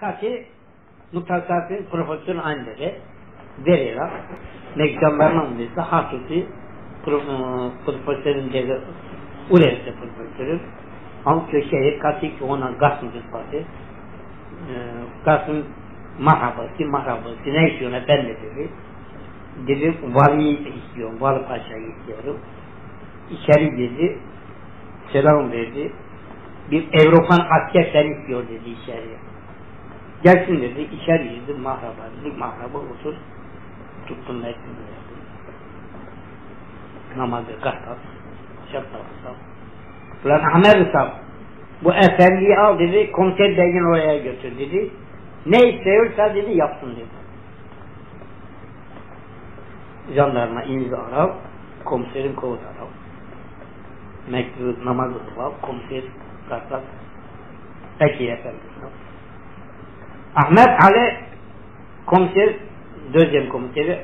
Kati mutasarrifin profesörün anneleri veriyorlar. Mekcanlarının birisi hasusi profesörün dedi üniversite profesörü. Ama köşeye kati ki ona gasm dispatı gasm mahabası mahabası ne istiyor ben de dedi. Dedi valiyi istiyorum vali paşayı istiyorum. İçeri girdi selam verdi. Bir Avrupan asker seni istiyor dedi içeriye Gelsin dedi, içeri girdi mahraba dedi, mahraba otur, tuttum mektubu verdim. Namazı kalkar, şapta basar. Ulan Ahmet Rısam, bu efendiyi al dedi, komiser beyin oraya götür dedi. Ne istiyorsa dedi, yapsın dedi. Jandarma imza al, komiserin kovutu al. Mektubu namazı al, komiser kalkar. Peki efendim. Ahmet Ali komiser, deuxième komiseri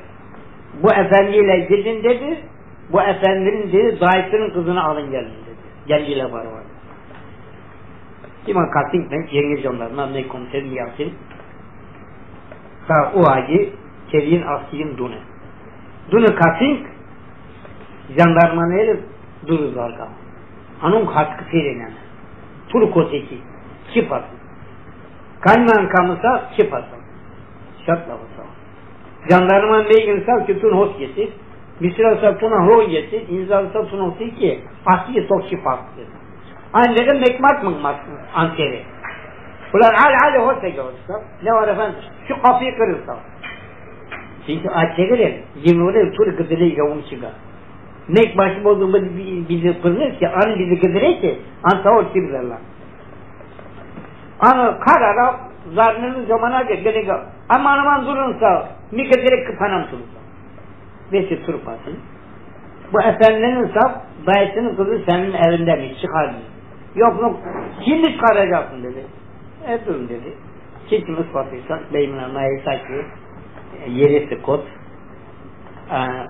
bu efendiyle gidin dedi, bu efendinin dedi dayısının kızını alın gelin dedi. Geldiyle var var. Kima kasing ben yenge jonlarına ne komiser mi yapsın? Sa o ayı kerin asiyim dune. Dune kasing jandarmanayla duru zarga. Anun katkı serenen. Turu koteki. Kipasın. Kanman kamusa çıpasın. Şartla olsa. Jandarman beygin sav ki tun hos yesin. Misra sav tuna ho yesin. İnzal sav tuna hosi ki asli sok şipas yesin. Anları mekmak mıkmak ankeri. Ulan al al hosa görürsen. Ne var efendim? Şu kapıyı kırırsan. Çünkü açegirin. Cimri tur gıdırı yavun çıkar. Nek başı bozduğumda bizi pırnır ki, anı bizi gıdırır ki, anta o çıkırlar. Ano karara zarnının zamana gerek aman aman durunsa mi gerek kıpanam tursa. Beşi turpasın. Bu efendinin saf dayısının kızı senin evinde mi çıkar mı? Yok yok şimdi çıkaracaksın dedi. E durun dedi. Çekim ispatıysan beyimin mayısa ki yerisi kot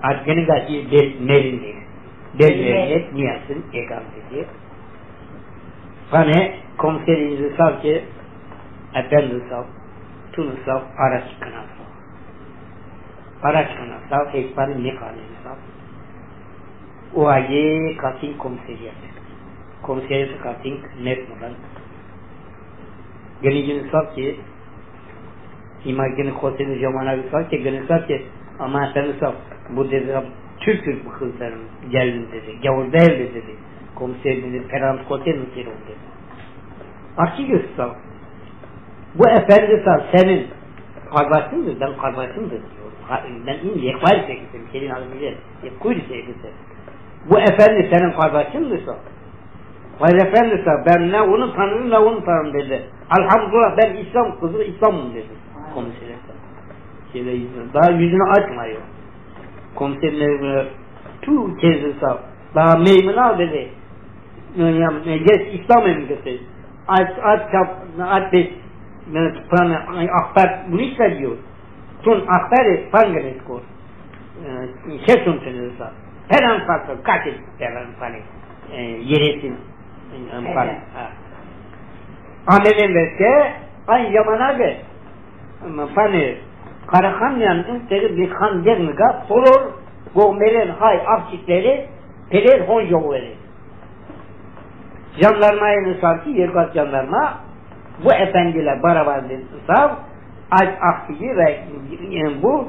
Arkeni gati merin değil. Belirleyet niyasin ekam dedi. Pane komiserinizi sav ki efendi sav, tunu sav, araç kına sav. Araç kına sav, ekbari ne kalemi sav. O ayı katin komiseriyet. Komiseriyeti katin net mulan. Genicini sav ki imagini koseni zamana bir sav ki geni sav ki ama efendi sav bu dedi Türk Türk bu kızlarım geldim dedi. Gavur değil dedi. Komiser dedi perant kote mi dedi. Açı göster. Bu efendi sağ senin kardeşindir, ben kardeşimdir diyor. Ben in yekvar çekilsin, kelin adı bilir. Yekuydu çekilsin. Bu efendi senin kardeşindir sağ. Hayır efendi sağ, ben ne onu tanırım ne onu tanırım dedi. Elhamdülillah ben İslam kızı İslam'ım dedi. Komiser Şeyde yüzünü, daha yüzünü açmıyor. Komiserine tu kezi sağ. Daha meymuna dedi. İslam emgesi at at kap at be pan akbar bunu diyor. Tun akbar pangres ko. Şesun tenirsa. Her an farklı katil her an pani yeresin pan. Amelen verse ay yamana ge. Pani Karakan yanın teri bir kan gelmiga sorur gomeren hay afçikleri peler hon yol verir jandarmaya nisar ki yerkat jandarma bu efendiler beraber sav aç aktiyi ve yani bu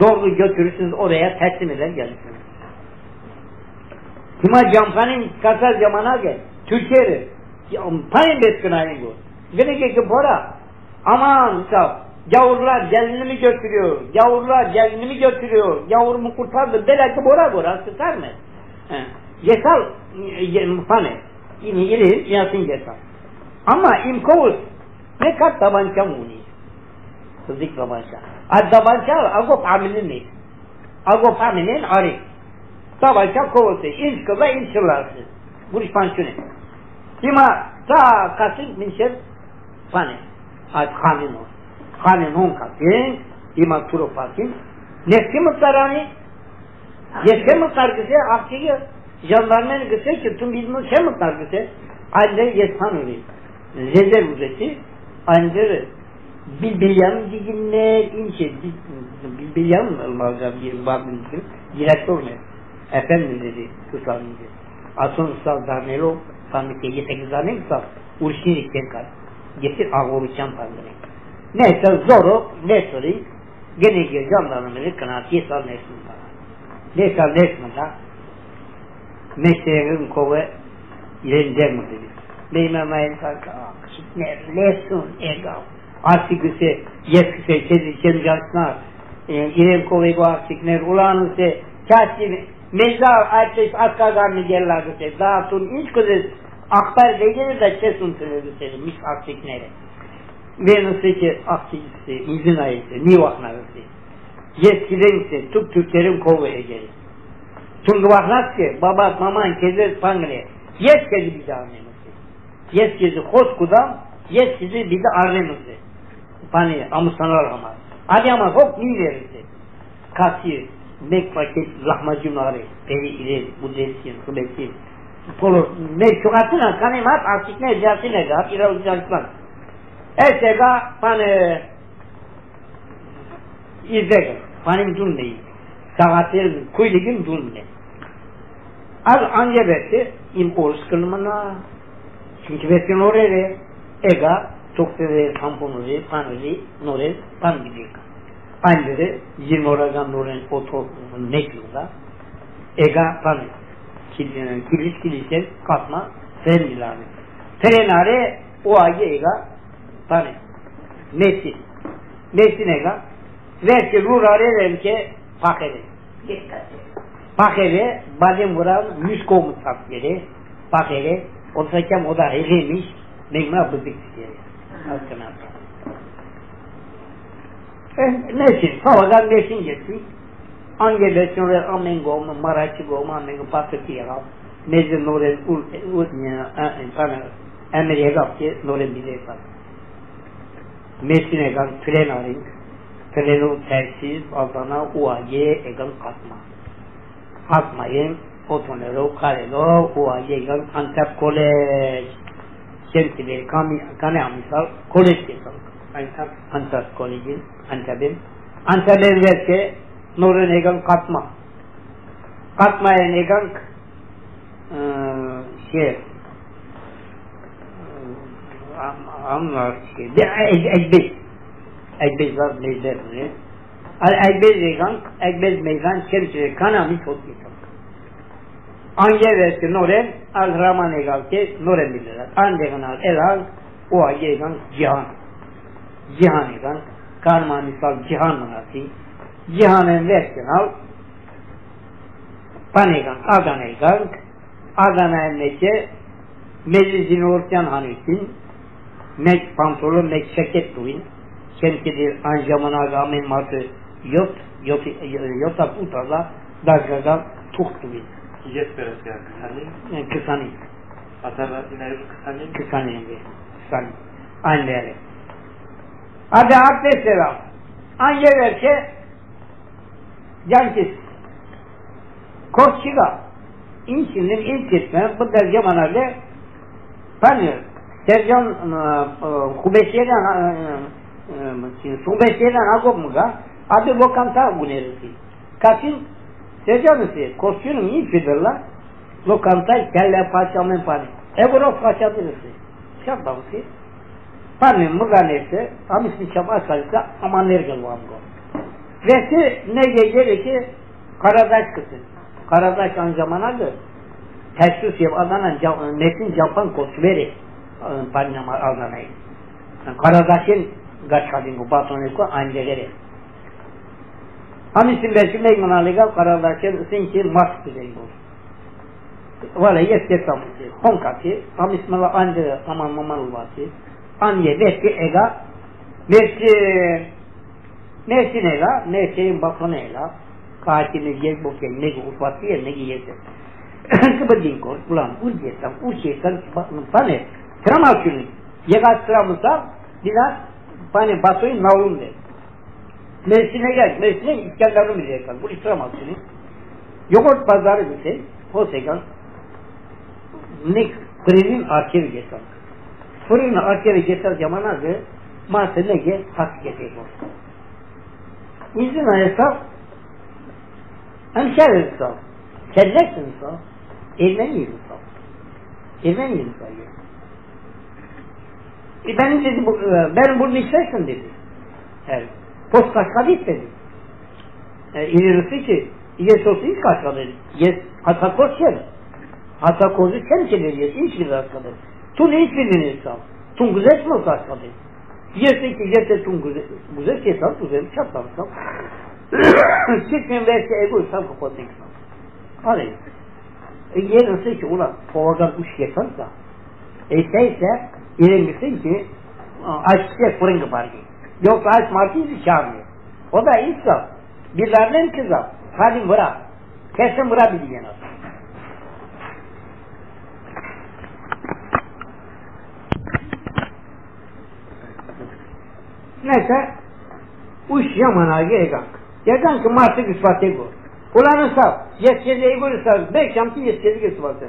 doğru götürürsünüz oraya teslim eder gelirsiniz. Kima campanın kasar zamana gel. Türkiye'de payın betkınayın bu. Gene ki bora aman sav Gavurlar gelinimi götürüyor. Gavurlar gelinimi götürüyor. Gavurumu kurtardı. Belki bora bora sıkar mı? Yesal hani ini ilir yasin gesa. Ama imkovus ne kat tabanca muni. Sıdık tabanca. Ad tabanca agop amilin ne? Agop amilin arif. Tabanca kovusu. İnç kıza inç kılası. Bu iş pançune. Kima ta kasın minşer pane. Ad kanin o. Kanin hon kasın. Ima turu pasin. Nefsi mıktarani. Yeske mıktar kısa akçıyı jandarmen gıse ki tüm bilmem şey mıktar gıse. Anne yesan öyle. Zezer ücreti. Ancak Bilbilyan diginler ince bilbilyan olmazlar bir bakın direktör ne? Efendim dedi tutan dedi. Asun sal darnelo pamike yetek zanen sal urşini tekrar getir ağoruçan pandını. Neyse zoru ne sorayım gene gel jandarmeri kanat yesal nesin bana. Neyse mesleğin kove yerinde mi dedi. Beymen mayın kalka ne lesun egal. Artık ise yetkise kedi kedi jansnar İrem kove go artık ne ulanı se kati mezar artık askagarını gellerdi se dağıtın hiç kızı akbar değil de kesin söyledi se mis artık nere. Venüs'e ki aktivisi, izin ayısı, nivaknarısı. Yeskiden ise tuk Türklerin kovaya gelir. Tungvahnak ki baba maman kezi pangre. Yeskezi bir daha memesi. Yeskezi hot kudam, yeskezi bir de arnemesi. Pani amusanar ama. Adi ama hop ni verirse. Kasi, mek paket lahmacun ari, peri ile, bu desin, bu desin. Polo, ne çokatına kanemat artık ne casi ne gat, ira uzakslan. Esega pani izlege, pani dunneyi. Saatlerin kuyligin dunne. Az anca bekti, im orus kılmana. Çünkü bektin oraya ega toktede tamponuri, panuri, nore, pan gidika. Aynıları 20 oradan noren oto nekluda. Ega pan kilis kilise katma frenilani. Frenare o agi ega pane. Messi. Messi nega. Verki rurare remke Pakere, badem vuran yüz komutan yeri. Pakere, otakem o da hegemiş. Megma bıdık yeri. Hakkına Nesin, savagan nesin geçsin. Ange lesin re amen goma, marachi goma, amen pataki ya. Nezin nore ul ul ya, sana emri gap ki nore bile yapar. Mesine gan tren arayın. Trenu tersiz Adana uaye egan katma. Katmayın otonero karelo uaye egan Antep Kolej. Şemsileri kami kane amisal kolej kesal. Antep Antep Kolej'in Antep'in. Antep'in verse Nurun egan katma. Katmayan egan şey anlar ki ecbez ecbez var mezarını al ecbez egan ecbez meydan şemsileri kanami çok geçer. Ange verse Noren al Raman egal ke Noren bilirler. Andegan al elal o age egan cihan. Cihan egan karma misal cihan manası. Cihanın versen al panegan Adana egan Adana emneke meclisin ortayan hanısin mek pantolon mek şeket duin şemkedir anjamana rağmen matı yot yot yot utala dagaga tuk duin Jesper ya kısani. kısani Atarlar ileri kısani. kısani kısani yere Hadi abdest selam. Ange verse can kes. Koşçuga. İnsinin ilk etme bu derece manavle hani Sercan Kubesiye'den Subesiye'den agobmuga adı lokanta bu neresi? Kaçın Sercan'ı koşçunun iyi fidirla lokanta kelle paşamın pani. Evro paşadırısı. Şabdavısı. Pani muganesi amisni çaba kalsa aman nergen vango. Vesi ne gece ki Karadaş kısın. Karadaş anjamanadır. Teşhis yap Adana metin Japan kosveri panama Adana'yı. Karadaş'ın gaçkadın bu batonu ko angeleri. Hamisin beşi meymanalıga Karadaş'ın sinki mask düzeyi bu. Valla yeske samusi. Honkati. Hamismala ange aman maman ulvasi. Anye veski ega. Mersi Mersi nega. Mersi'nin batonu ega. Kaatini yek boken negi utvatı yer negi yekse. Kıbırdin kor. Ulan urgetan, urgetan pane. Tramal şunu. Yega sıramızda biraz pane basoyu navlun der. Mersin'e gel. Mersin'e İskenderun bile yakal. Bu sıramaz şunu. Yoğurt pazarı güzel. Hosegan. Ne fırının arkeri geçer. Fırını arkeri geçer zaman azı Masa ne ki? Hakikati bu. İzin ayasal hemşer sal. Kellesin sal. Ermeniyiz sal. Ermeniyiz sal. E benim dedi, bu, e, ben bunu istersin dedi. Evet. Post kaçkadı istedi. E, ilerisi ki, yes olsun hiç kaçkadı. Yes, hatta koş yer. Hatta kozu temsil ediyor. Hiç bir kaçkadı. Tun hiç birini sal. Tun güzel mi kaçkadı? Yese ki yese tun güzel, güzel ki sal, güzel sal. Çıkın verse ego sal kapatın sal. Arayın. E, yerisi ki ulan, kovadan uç yeterse, e, ise, irimlisin ki açacak fırın kapardı. Yoksa aç martıyı çağırmıyor. O da İslam. Birlerinin kızı. Hadi bırak. Kesin bırak bir yana. Neyse uş yamana gegan. Gegan ki martı ispatı bu. Ulanın sav. Yetkili eğburu sav. Beş şamtı yetkili ispatı.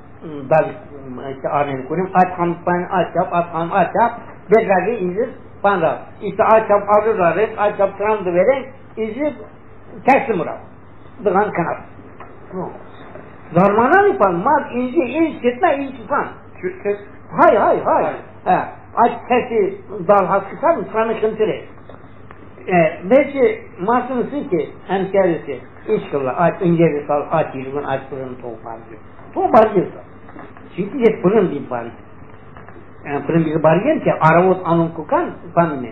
dal işte amen kurum aç hanım pan aç yap aç hanım aç yap Bergari indir panra. İşte aç yap arıları aç yap tramdı veren izip tersi murat. Dengan kanat. Zarmana mı pan? Mak inci inç gitme inç pan. Hay hay hay. Ha. Aç tersi dal haskıtar mı? Sana kıntırı. E, belki masınısı ki hemşerisi iş kılla aç inceri sal aç yürügün aç fırını toparlıyor. Toparlıyorsa. Hep fırın bir bari. Yani fırın bir bari ki aravut anın kukan panını.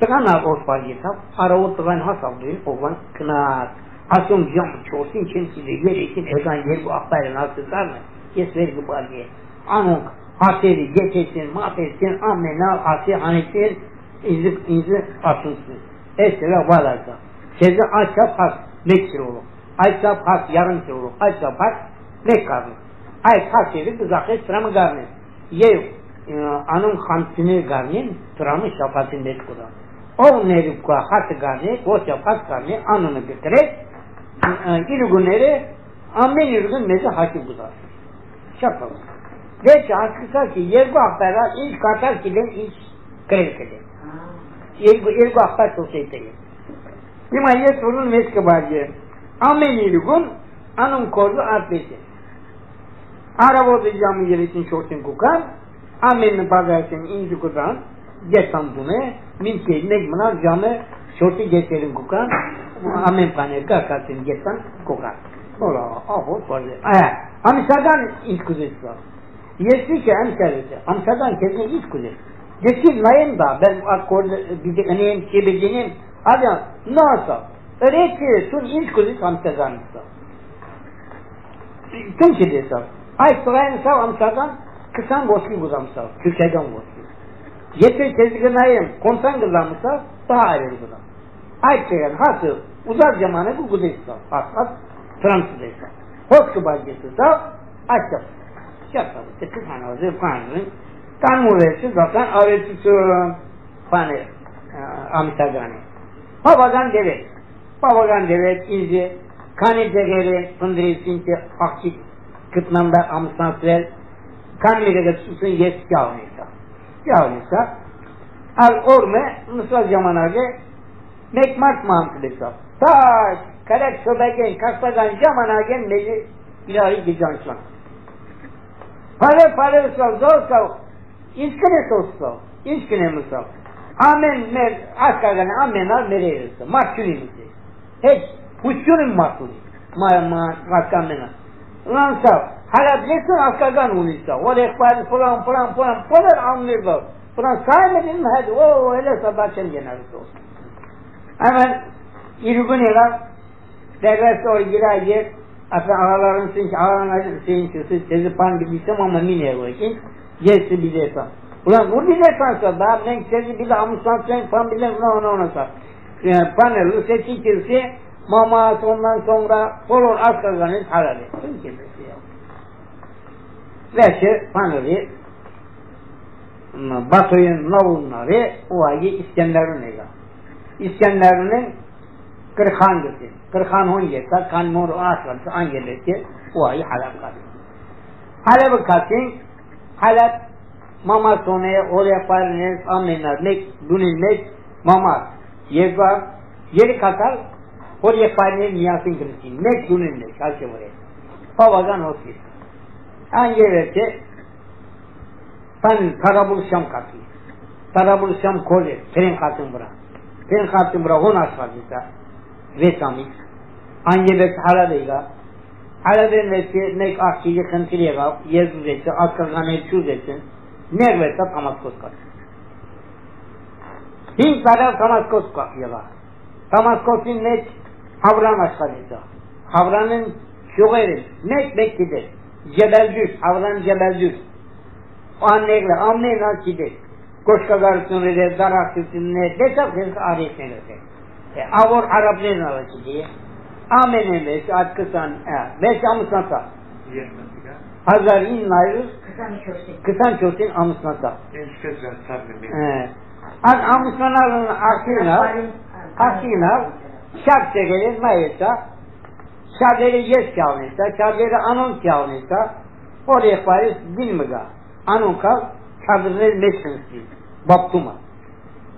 Tekan na os bari tap aravut tekan hasal değil ovan kınar. Asum jam çosin için ki de yer için egan yer bu akbayla nasıl mı? Yes ver bu bari. Anın haseri geçesin, mahvetsin, amena, hasi, hanetin, izip, izip asılsın. Esra valarsa. Sezi açsa pas, mek kilolu. Açsa pas, yarım kilolu. Açsa pas, mek karnı. Ay kaseri kızakı sıramı garnı. Ye, anın hamsini garnı, sıramı şafatın betkuda. O neripka hatı garnı, o şafat garnı, anını götürek, İri günleri, amen yürgün mezi hakip kudar. Şafalı. Belki hakika ki yergu akbara ilk katar kilen ilk kredi kede. Yergu, yergu akbar sosyeteye. Bima yetrunun meske barge. Amen yürgün, anın kordu atbeti. Առավոտի ժամը 3-4-ին գուկան, ամեն բաժակին ինձ գուկան, ես ամդունե, մին կերնեք մնա ժամը 4-ի գետերին գուկան, ամեն բաներ կա կասեն գետան գուկան։ Որա, ահո բաժե։ Այա, ամիսական ինձ գուզեցա։ Եսիկ եմ կարեցա, ամիսական քեզնի ինձ գուզեց։ Եսի նայեմ բա, բեն ակոր դիդենեմ, չեբեդենեմ, ադա, նասա։ Ռեքի, սուր ինձ գուզեց ամիսականից։ Ինչ դեսա։ Ay sorayın sav amsadan, kısan boşlu buzamsav, Türkiye'den boşlu. Yeter tezgınayım, kontan kızamsav, daha ayrı kızam. Ay çeken hası, uzak zamanı bu kuzeysav, has has, Fransızaysa. Hoş bölgesi sav, açıp. Şapkalı, tıkı kanavızı, kanavızı, kan muvesi zaten avetüsün, hani, amsagani. Babadan devlet, babadan devlet, inci, kani degeri, fındırı sinti, akçik, kıtmanda amsansel, kan mire susun yes yavnisa. Yavnisa, al orme, nusra zamanage, mekmak mamkılisa. Ta Karak sobegen, kastagan zamanagen mezi ilahi gizanslan. Pare pare sav, zor sav, inskine sostav, inskine musav. Amen mer, askagan amen al mereyirsa, marçuni misi. Hiç, huççunun marçuni. Ma, ma, askamena. Lan sav, hala bilirsin askagan unisa. O rekbari falan falan falan falan anlıyor. Falan saymedin mi hadi, o öyle sabahçen genelde olsun. Hemen İrgun ile devlet o girer Aslında ağaların sinç, ağaların sinç, sizi pan bilsem ama mine o için. Yesi bilirsen. Ulan bu dile sansa daha ben seni bir de amusan sen pan bile ona ona sa. Yani panel seçi kirsi mama ondan sonra bolon askarganın halalı. Kim kimisi. Ve şey paneli Batu'nun novunları o ayı İskender'in ega. İskender'in Kırkhan gitti. Kırkhan hon gitti. Kan mor aslan an geldi. O ayı Halep kaldı. Halep'i kalsın. Halep mama sonaya oraya nek dunin nek mama yega yeri kakal oraya parines niyasın kırısı. Nek dunin nek. Kalsın oraya. Babadan olsun. An gelirse Pan Karabulşam katı. Karabulşam kole. Tren katın bura. Tren katın bura hon asfaltita. Vetamik. Anje bek hala deyga. Hala denmesi nek akçıyı kıntırıya Yezu zeyse, askargan hepşu zeysin. Ne verse tamaskos katı. Hint kadar tamaskos katı. Tamaskosin nek havran asfaltita. Havranın şugerin. Nek beklidir. Cebeldüz. Havran cebeldüz. annegla amme na chide koshka gar sunre de dara sunne de sab se are se ne e avor arab ne na chide amme ne me at kısan e ve amsanta Hazar in nayrus kısan e akina şak çekelim mayeta şaderi yes kavnista şaderi anons kavnista oraya paris bilmiga anunca cadrel messensi baptuma.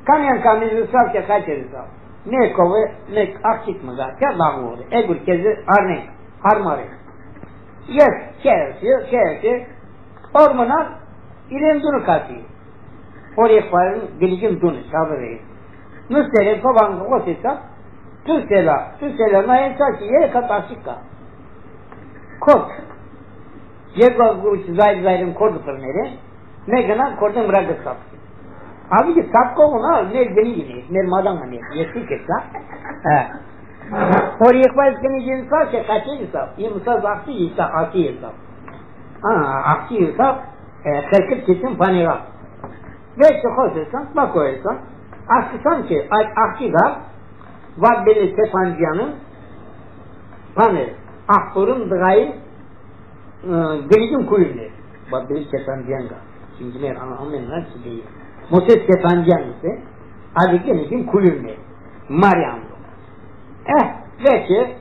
Kamian kamizu sav ke kaçeri sav ne kove ne akit mı ga ke lagore e gur kezi arne harmare yes kersi kersi ormanar ilim dunu kasi oraya farin biligin dunu sabırı Nustere kovan kotisa Tüsela, tüsela na ensa ki yere kat aşıkka. Kot, jego zaid zaidem kordu pernere ne gana kordem ragat kap abi je kap ko na ne gani gini ne madang ne ye siketa ha और एक बार कहीं जिनका से काचे सब ये मुसा आखी इसका आखी है सब हाँ आखी है सब खरकत कितने बनेगा वे चखो से सब बाको है सब आखी संचे आज आखी गा Vabbeli Sefancıyan'ın Panı hani, Ahbur'un Dıgay'ı e, Gıygın Kuyumlu Vabbeli Sefancıyan'da Şimdi ben anlamayınlar eh, ki değil. Moses Sefancıyan ise Adıgınızın Kuyumlu Maryan'da. Eh, ve ki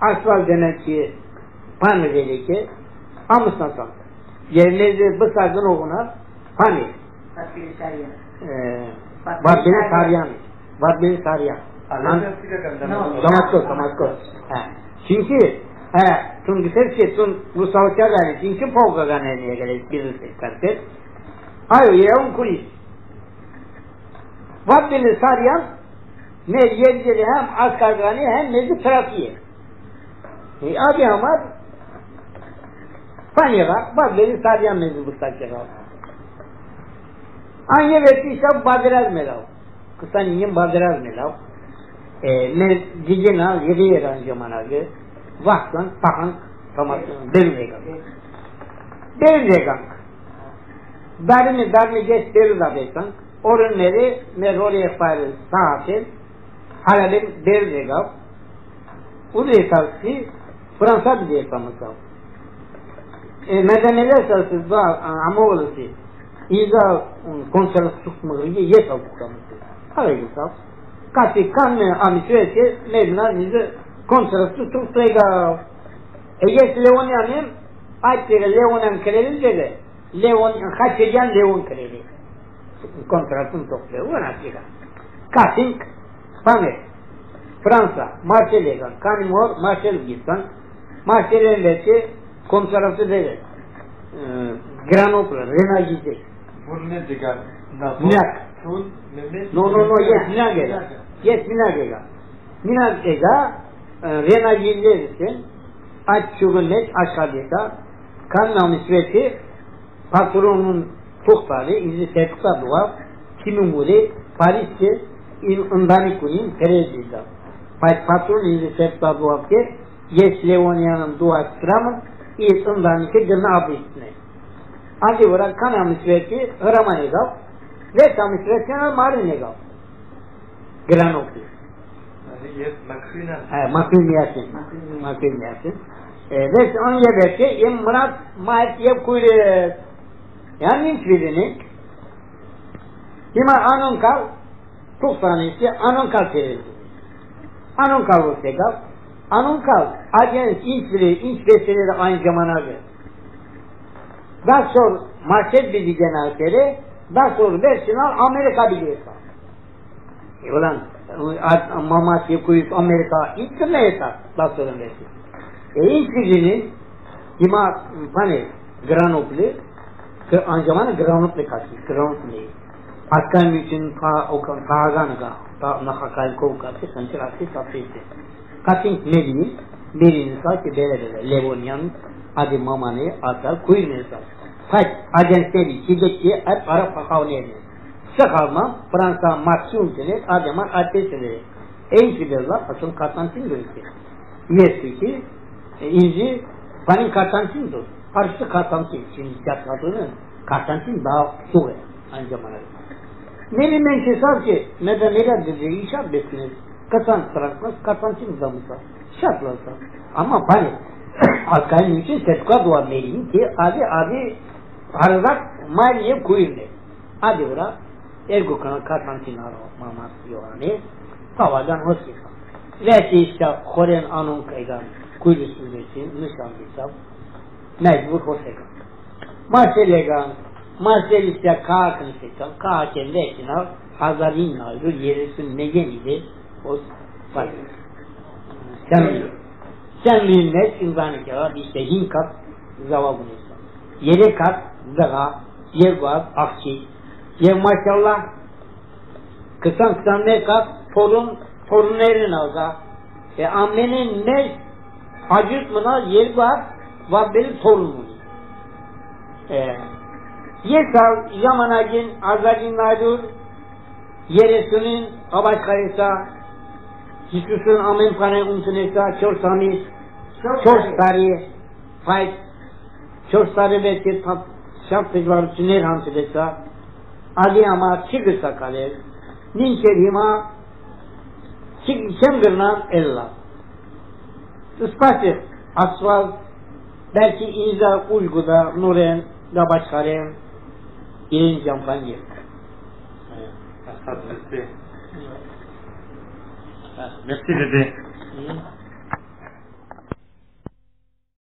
Asval demek ki Panı dedi ki Amıs'tan sandı. Yerleri bu sargın oğuna Panı. Vabbeli Saryan. Ee, Vabbeli Saryan. Vabbeli Saryan. Çünkü eh, tun giserse tun rusavcha gane tinki poga gane ne gele birisi karte ayo ye un kulis vabbini saryan ne yerleri hem askar gane hem mezi trafiye e abi hamar panyega vabbini saryan mezi bu sakera anye veti sab badiraz melav. Kısa niyem badiraz melav e, ne cicina yedi yeran zamanı vaktan pakan tomatın belirlegan. Belirlegan. Darmi darmi geç belirlegan. Orun neri ne oraya faylı saati halabin belirlegan. Uraya tavsi Fransa bir yapamızda. E, medemeler sarısız da ama olası. İza konservas tutmağıyla yet avuktamızda. Hayır sağ. Kasi kan amitüete medna nize konservas tutmağıyla Ege Leonianem Aitire Leonem Krelilde Leon Haçecan Leon Kreli. Kontratın topluyor. Bu nasıl? Kasink Pamet Fransa Marseille'den Kanimor Marseille gitsen Marseille'deki kontratı dedi. Grenoble, Renagide. Bu ne diyor? Minak. No, no, no, yes, Minagega. Yes, Minagega. Minagega Renagide için aç çugunlet aşağıda kan namusveti patronun tuhtari izi sekta dua kimin buli Paris'te indani kunin perezida patron izi sekta dua ke yes Leonia'nın dua stramın is indani ke gırna abisine Adi vora kana misveti hrama negav. Veta misveti na mari negav. Granokli. Yani jest makrina. Ha, makul niyasin. Makul niyasin. Ves on yebeki im murat maet yeb kuyre. Yani inçvidini. Hima anun kal. Tuksanisi anun kal serildi. Anun kal bu segav. Anun kal. Agen inçvili, inç besleri aynı zamana ver. Daha sonra marşet bizi genelleri. Daha sonra versinler Amerika biliyorsa. Ulan mamas yapıyıp Amerika ne yeter? Daha sonra versin. E bilginin ima hani granopli ke anjaman granopli kasi granopli akan için ta okan tagan ga ta nakakal ko kasi sanchirasi sapete kasin medini merini sa ki bere bere levonyan adi mamane atal kuyurne sa Kaç agensteri şiddetçi hep para pakavne Sıkalma Fransa maksiyumsene ademan adresine en şiddetla asıl katantin görüntü. Yesi ki e, inci panin katantin dur. Karşı katantin. Şimdi yakladığını katantin daha soğuk. Anca bana. Meri menşesar ki ne de neler dedi işaret bekleniz. Katan bırakmaz katantin zamısa. Şartlarsa. Ama panik. Alkayın için tetkad var meriyin ki abi abi harzak maliye kuyurne. Hadi ora ergo kana katantin aro mamas yohane. Tavadan hoşçakal. Ve işte koren anun kaygan kuyruksuz için nişan hesap mecbur hoşçakal. Marseillegan Marseille kalkın seçen kalkın lekin al hazarin alır yerisin negenide o var. Sen sen millet insanı kağıt işte hinkat zavabını Yere kat zaga yer var akçi yer maşallah. Kısan kısan ne kat torun torun erin alga e ammenin ne acıtmına yer var. Var benim torunum e, Yesal yamanagin azagin nadur yeresinin abaş kayısa. Hisusun amen pane umsunesa çor samis çor stari fayt çor stari belki tap şap tecvar süner hamsi agiyama chigsa kale nincherima çemgırnam ella. Ispatı asfal belki izler uyguda nuren da başkaren birinci campan yek. Merci dedi.